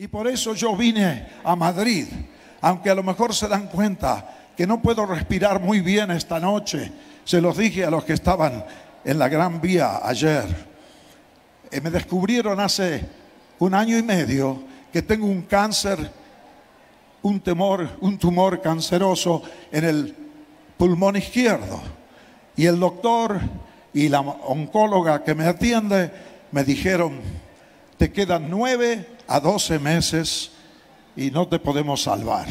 Y por eso yo vine a Madrid, aunque a lo mejor se dan cuenta que no puedo respirar muy bien esta noche. Se los dije a los que estaban en la Gran Vía ayer. Eh, me descubrieron hace un año y medio que tengo un cáncer, un temor, un tumor canceroso en el pulmón izquierdo. Y el doctor y la oncóloga que me atiende me dijeron, te quedan nueve a doce meses y no te podemos salvar.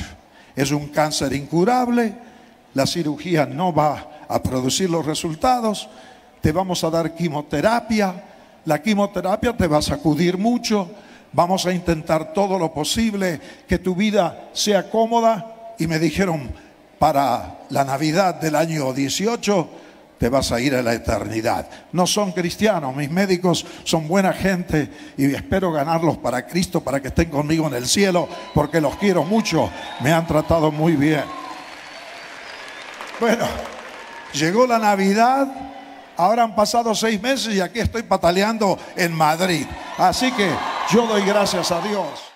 Es un cáncer incurable, la cirugía no va a producir los resultados, te vamos a dar quimioterapia, la quimioterapia te va a sacudir mucho, vamos a intentar todo lo posible que tu vida sea cómoda y me dijeron para la Navidad del año 18 te vas a ir a la eternidad. No son cristianos, mis médicos son buena gente y espero ganarlos para Cristo, para que estén conmigo en el cielo, porque los quiero mucho, me han tratado muy bien. Bueno, llegó la Navidad, ahora han pasado seis meses y aquí estoy pataleando en Madrid. Así que yo doy gracias a Dios.